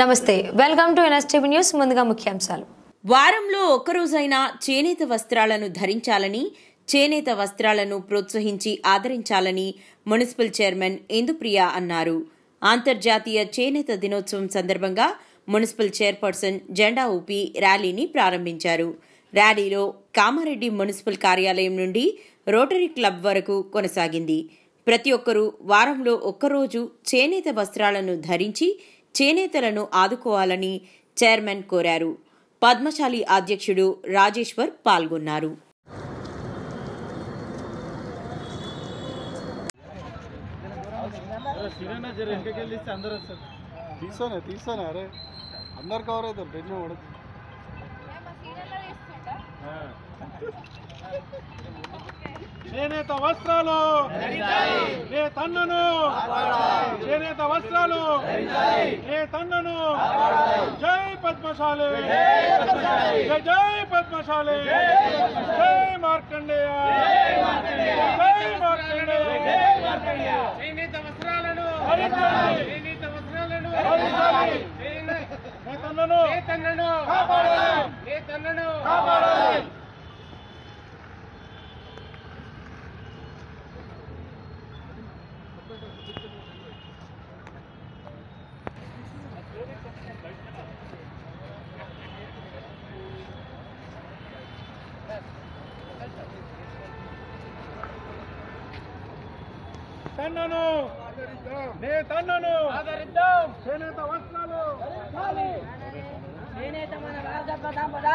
నమస్తే welcome to NSTV news ముందుగా ముఖ్యాంశాలు. వారంలో ఒక్కరోజైనా చేనేత వస్త్రాలను ధరించాలని చేనేత వస్త్రాలను ప్రోత్సహించి ఆదరించాలని మున్సిపల్ చైర్మన్ ఇందుప్రియ అన్నారు. అంతర్జాతీయ చేనేత దినోత్సవం సందర్భంగా మున్సిపల్ చైర్పర్సన్ జెండా ఊపి ర్యాలీని ప్రారంభించారు. ర్యాలీలో కామారెడ్డి మున్సిపల్ కార్యాలయం నుండి రోటరీ క్లబ్ వరకు కొనసాగింది. ప్రతి ఒక్కరూ వారంలో ఒక్కరోజు చేనేత వస్త్రాలను ధరించి చేనేతలను ఆదుకోవాలని చైర్మన్ కోరారు. పద్మశాలి అధ్యక్షుడు రాజేశ్వర్ పాల్గొన్నారు. అందరూ వస్తారు తీసానే తీసానే అరే. అందరు కవర్ అవుతారు పడదు చేనేత వస్త్రాలు నే తన్నను చేనేత వస్త్రాలు నే తన్నను జై పద్మశాలి. జై జై పద్మశాలి. జై మార్కండేయ. జై మార్కండేయ. చేనేత వస్త్రాలను. చేనేత వస్త్రాలను. నే తన్నను నే తన్నను. నే తన్నను కాపాడాలి తన్నను నే తన్నను. ఆదరిద్దాం. చేనేత వస్త్రాలు. చేనేత మన వారసత్వ సంపద